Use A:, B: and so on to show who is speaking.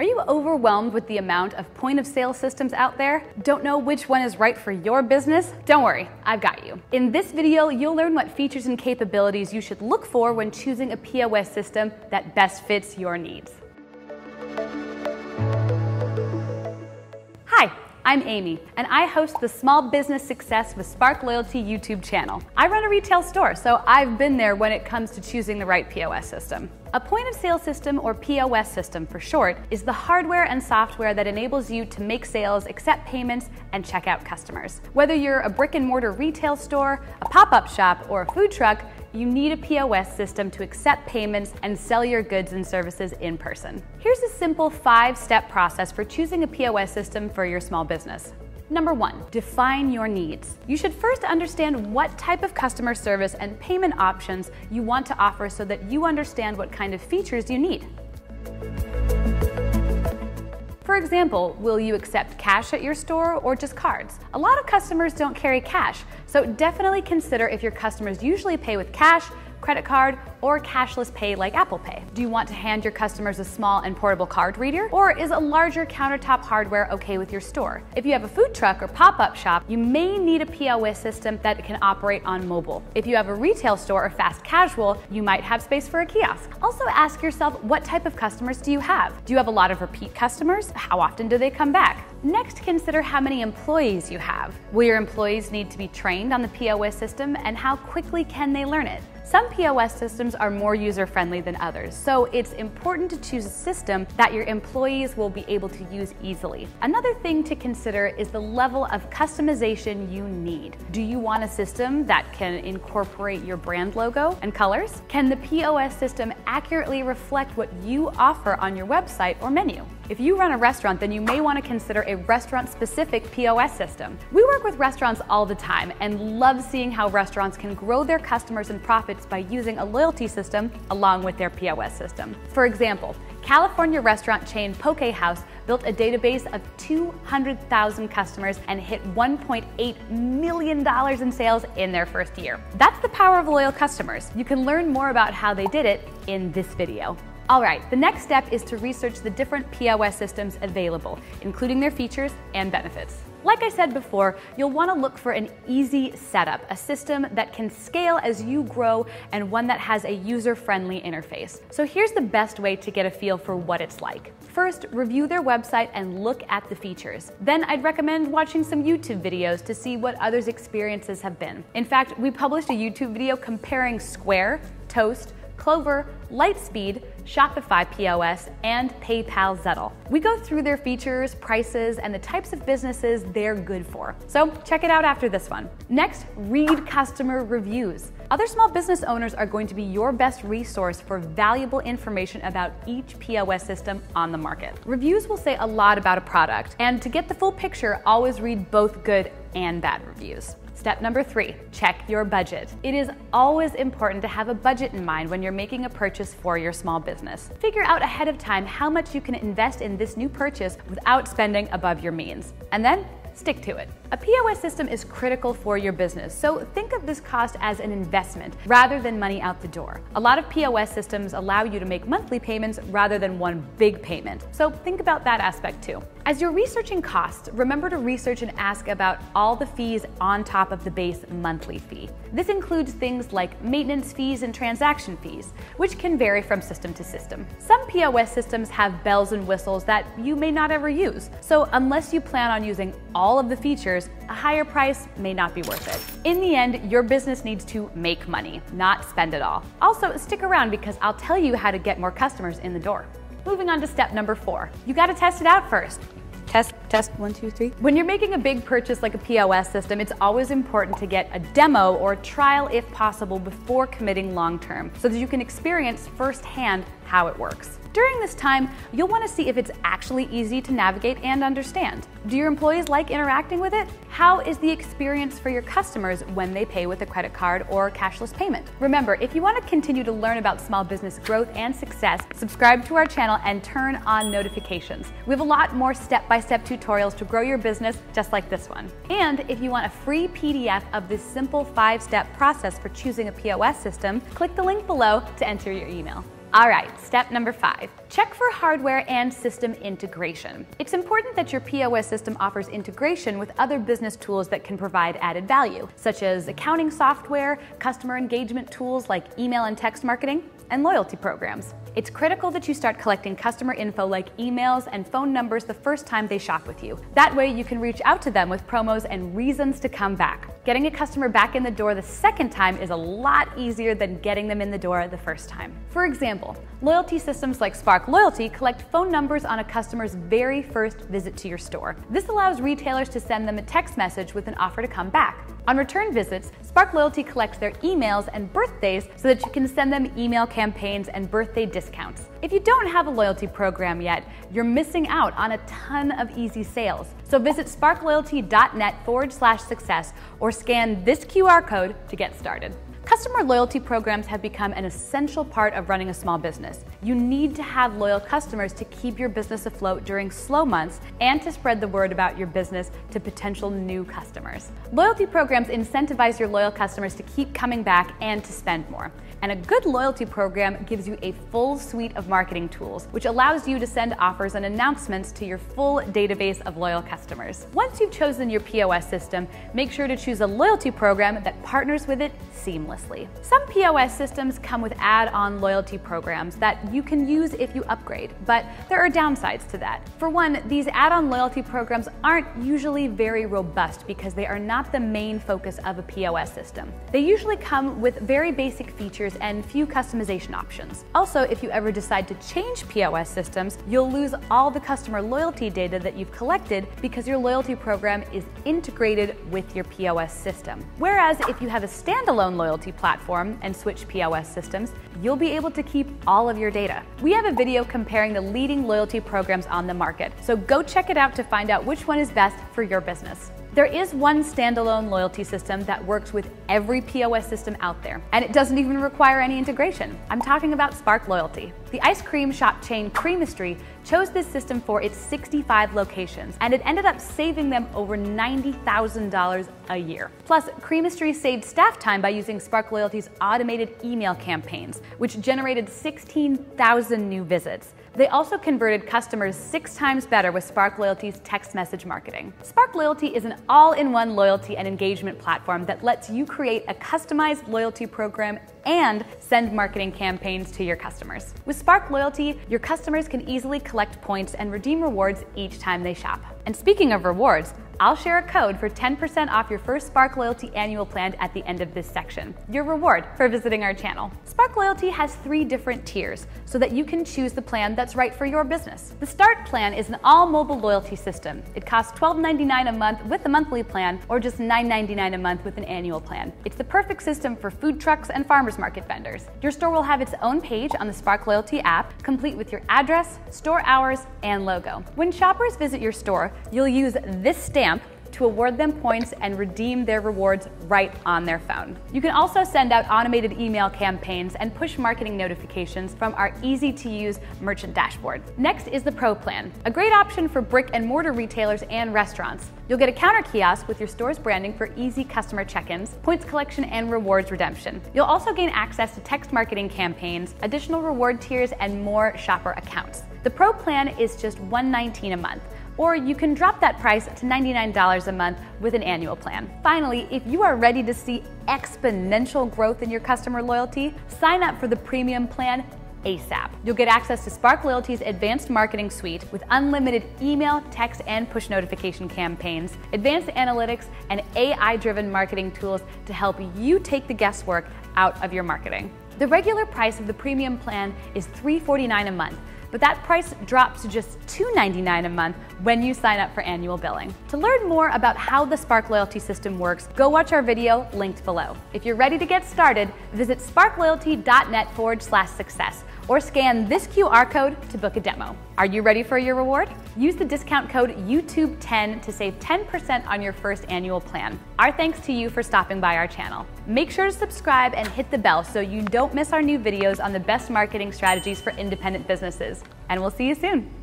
A: Are you overwhelmed with the amount of point of sale systems out there? Don't know which one is right for your business? Don't worry, I've got you. In this video, you'll learn what features and capabilities you should look for when choosing a POS system that best fits your needs. I'm Amy, and I host the Small Business Success with Spark Loyalty YouTube channel. I run a retail store, so I've been there when it comes to choosing the right POS system. A point of sale system, or POS system for short, is the hardware and software that enables you to make sales, accept payments, and check out customers. Whether you're a brick and mortar retail store, a pop up shop, or a food truck, you need a POS system to accept payments and sell your goods and services in person. Here's a simple five step process for choosing a POS system for your small business. Number one, define your needs. You should first understand what type of customer service and payment options you want to offer so that you understand what kind of features you need. For example, will you accept cash at your store or just cards? A lot of customers don't carry cash, so definitely consider if your customers usually pay with cash, credit card, or cashless pay like Apple Pay? Do you want to hand your customers a small and portable card reader? Or is a larger countertop hardware okay with your store? If you have a food truck or pop up shop, you may need a POS system that can operate on mobile. If you have a retail store or fast casual, you might have space for a kiosk. Also, ask yourself what type of customers do you have? Do you have a lot of repeat customers? How often do they come back? Next, consider how many employees you have. Will your employees need to be trained on the POS system and how quickly can they learn it? Some POS systems are more user friendly than others, so it's important to choose a system that your employees will be able to use easily. Another thing to consider is the level of customization you need. Do you want a system that can incorporate your brand logo and colors? Can the POS system accurately reflect what you offer on your website or menu? If you run a restaurant, then you may want to consider a restaurant specific POS system. We work with restaurants all the time and love seeing how restaurants can grow their customers and by using a loyalty system along with their POS system. For example, California restaurant chain Poke House built a database of 200,000 customers and hit $1.8 million in sales in their first year. That's the power of loyal customers. You can learn more about how they did it in this video. All right, the next step is to research the different POS systems available, including their features and benefits. Like I said before, you'll want to look for an easy setup, a system that can scale as you grow and one that has a user-friendly interface. So here's the best way to get a feel for what it's like. First, review their website and look at the features. Then I'd recommend watching some YouTube videos to see what others' experiences have been. In fact, we published a YouTube video comparing Square, Toast, Clover, Lightspeed, Shopify POS, and PayPal Zettle. We go through their features, prices, and the types of businesses they're good for. So check it out after this one. Next, read customer reviews. Other small business owners are going to be your best resource for valuable information about each POS system on the market. Reviews will say a lot about a product, and to get the full picture, always read both good and bad reviews. Step number three, check your budget. It is always important to have a budget in mind when you're making a purchase for your small business. Figure out ahead of time how much you can invest in this new purchase without spending above your means. And then stick to it. A POS system is critical for your business, so think of this cost as an investment rather than money out the door. A lot of POS systems allow you to make monthly payments rather than one big payment, so think about that aspect too. As you're researching costs, remember to research and ask about all the fees on top of the base monthly fee. This includes things like maintenance fees and transaction fees, which can vary from system to system. Some POS systems have bells and whistles that you may not ever use, so unless you plan on using all of the features, a higher price may not be worth it. In the end, your business needs to make money, not spend it all. Also, stick around because I'll tell you how to get more customers in the door. Moving on to step number four. You gotta test it out first. Test, test, one, two, three. When you're making a big purchase like a POS system, it's always important to get a demo or a trial if possible before committing long term so that you can experience firsthand how it works. During this time, you'll want to see if it's actually easy to navigate and understand. Do your employees like interacting with it? How is the experience for your customers when they pay with a credit card or cashless payment? Remember, if you want to continue to learn about small business growth and success, subscribe to our channel and turn on notifications. We have a lot more step-by-step tutorials to grow your business just like this one. And if you want a free PDF of this simple five-step process for choosing a POS system, click the link below to enter your email. All right, step number five. Check for hardware and system integration. It's important that your POS system offers integration with other business tools that can provide added value, such as accounting software, customer engagement tools like email and text marketing, and loyalty programs. It's critical that you start collecting customer info like emails and phone numbers the first time they shop with you. That way, you can reach out to them with promos and reasons to come back. Getting a customer back in the door the second time is a lot easier than getting them in the door the first time. For example, loyalty systems like Spark Loyalty collect phone numbers on a customer's very first visit to your store. This allows retailers to send them a text message with an offer to come back. On return visits, Spark Loyalty collects their emails and birthdays so that you can send them email campaigns and birthday discounts. If you don't have a loyalty program yet, you're missing out on a ton of easy sales. So visit sparkloyalty.net forward slash success or scan this QR code to get started. Customer loyalty programs have become an essential part of running a small business. You need to have loyal customers to keep your business afloat during slow months and to spread the word about your business to potential new customers. Loyalty programs incentivize your loyal customers to keep coming back and to spend more. And a good loyalty program gives you a full suite of marketing tools, which allows you to send offers and announcements to your full database of loyal customers. Once you've chosen your POS system, make sure to choose a loyalty program that partners with it seamlessly. Some POS systems come with add-on loyalty programs that you can use if you upgrade, but there are downsides to that. For one, these add-on loyalty programs aren't usually very robust because they are not the main focus of a POS system. They usually come with very basic features and few customization options. Also, if you ever decide to change POS systems, you'll lose all the customer loyalty data that you've collected because your loyalty program is integrated with your POS system. Whereas if you have a standalone loyalty platform and switch POS systems, you'll be able to keep all of your data. We have a video comparing the leading loyalty programs on the market, so go check it out to find out which one is best for your business. There is one standalone loyalty system that works with every POS system out there, and it doesn't even require any integration. I'm talking about Spark Loyalty. The ice cream shop chain Creamistry chose this system for its 65 locations, and it ended up saving them over $90,000 a year. Plus, Creamistry saved staff time by using Spark Loyalty's automated email campaigns, which generated 16,000 new visits. They also converted customers six times better with Spark Loyalty's text message marketing. Spark Loyalty is an all in one loyalty and engagement platform that lets you create a customized loyalty program and send marketing campaigns to your customers. With Spark Loyalty, your customers can easily collect points and redeem rewards each time they shop. And speaking of rewards, I'll share a code for 10% off your first Spark Loyalty annual plan at the end of this section. Your reward for visiting our channel. Spark Loyalty has three different tiers so that you can choose the plan that's right for your business. The Start plan is an all mobile loyalty system. It costs $12.99 a month with a monthly plan or just $9.99 a month with an annual plan. It's the perfect system for food trucks and farmers market vendors. Your store will have its own page on the Spark Loyalty app, complete with your address, store hours, and logo. When shoppers visit your store, you'll use this stamp to award them points and redeem their rewards right on their phone. You can also send out automated email campaigns and push marketing notifications from our easy to use merchant dashboard. Next is the Pro Plan, a great option for brick and mortar retailers and restaurants. You'll get a counter kiosk with your store's branding for easy customer check ins, points collection, and rewards redemption. You'll also gain access to text marketing campaigns, additional reward tiers, and more shopper accounts. The Pro Plan is just 119 a month or you can drop that price to $99 a month with an annual plan. Finally, if you are ready to see exponential growth in your customer loyalty, sign up for the premium plan ASAP. You'll get access to Spark Loyalty's advanced marketing suite with unlimited email, text, and push notification campaigns, advanced analytics, and AI driven marketing tools to help you take the guesswork out of your marketing. The regular price of the premium plan is 349 a month but that price drops to just $2.99 a month when you sign up for annual billing. To learn more about how the Spark Loyalty system works, go watch our video linked below. If you're ready to get started, visit sparkloyalty.net forward slash success or scan this QR code to book a demo. Are you ready for your reward? Use the discount code YouTube10 to save 10% on your first annual plan. Our thanks to you for stopping by our channel. Make sure to subscribe and hit the bell so you don't miss our new videos on the best marketing strategies for independent businesses. And we'll see you soon.